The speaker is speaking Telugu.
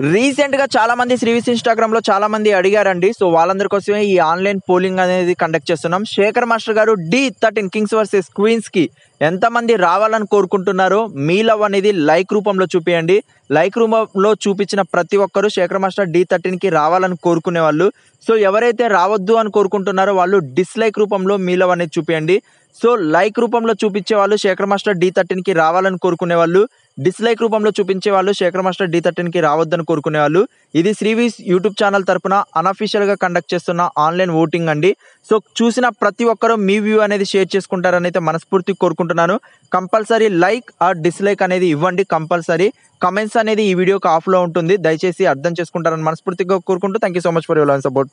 రీసెంట్గా చాలా మంది శ్రీవిస్ ఇన్స్టాగ్రామ్లో చాలా మంది అడిగారండి. సో వాళ్ళందరి కోసమే ఈ ఆన్లైన్ పోలింగ్ అనేది కండక్ట్ చేస్తున్నాం. Sekhar master garu D thirteen kings versus క్వీన్స్కి ఎంతమంది రావాలని కోరుకుంటున్నారో మీ లవ్ అనేది లైక్ రూపంలో చూపియండి. లైక్ రూపంలో చూపించిన ప్రతి ఒక్కరు శేఖర్ మాస్టర్ డి థర్టీన్కి రావాలని కోరుకునే వాళ్ళు సో ఎవరైతే రావద్దు అని కోరుకుంటున్నారో వాళ్ళు డిస్లైక్ రూపంలో మీ లవ్ అనేది చూపియండి. సో లైక్ రూపంలో చూపించే వాళ్ళు శేఖర్ మాస్టర్ డి థర్టీన్కి రావాలని కోరుకునే వాళ్ళు డిస్లైక్ రూపంలో చూపించే వాళ్ళు శేఖర్ మాస్టర్ డి థర్టీన్కి రావద్దని కోరుకునే వాళ్ళు. ఇది శ్రీవీస్ యూట్యూబ్ ఛానల్ తరపున అన్అఫీషియల్గా కండక్ట్ చేస్తున్న ఆన్లైన్ ఓటింగ్ అండి. సో చూసిన ప్రతి ఒక్కరూ మీ వ్యూ అనేది షేర్ చేసుకుంటారని అయితే మనస్ఫూర్తి కోరుకుంటున్నాను. కంపల్సరీ లైక్ ఆర్ డిస్లైక్ అనేది ఇవ్వండి కంపల్సరీ. కమెంట్స్ అనేది ఈ వీడియోకి ఆఫ్లో ఉంటుంది. దయచేసి అర్థం చేసుకుంటారని మనస్ఫూర్తిగా కోరుకుంటూ thank you so much for your support.